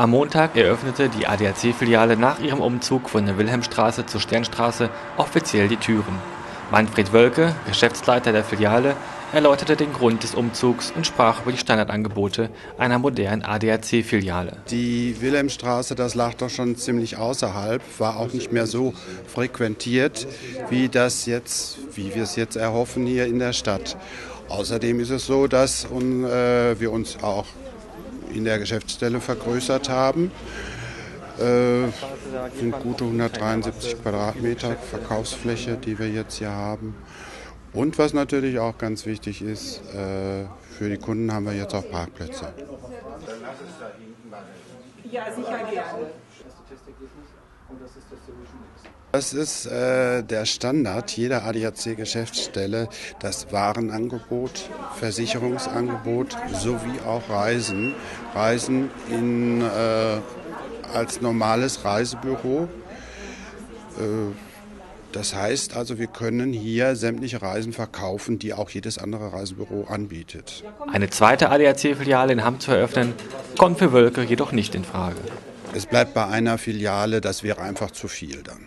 Am Montag eröffnete die ADAC-Filiale nach ihrem Umzug von der Wilhelmstraße zur Sternstraße offiziell die Türen. Manfred Wölke, Geschäftsleiter der Filiale, erläuterte den Grund des Umzugs und sprach über die Standardangebote einer modernen ADAC-Filiale. Die Wilhelmstraße, das lag doch schon ziemlich außerhalb, war auch nicht mehr so frequentiert, wie das jetzt, wie wir es jetzt erhoffen hier in der Stadt. Außerdem ist es so, dass äh, wir uns auch in der Geschäftsstelle vergrößert haben. Äh, sind gute 173 Quadratmeter Verkaufsfläche, die wir jetzt hier haben. Und was natürlich auch ganz wichtig ist, äh, für die Kunden haben wir jetzt auch Parkplätze. Ja, sicher gerne. Das ist äh, der Standard jeder ADAC-Geschäftsstelle, das Warenangebot, Versicherungsangebot sowie auch Reisen. Reisen in, äh, als normales Reisebüro. Äh, das heißt also, wir können hier sämtliche Reisen verkaufen, die auch jedes andere Reisebüro anbietet. Eine zweite ADAC-Filiale in Hamm zu eröffnen, kommt für Wölke jedoch nicht in Frage. Es bleibt bei einer Filiale, das wäre einfach zu viel dann.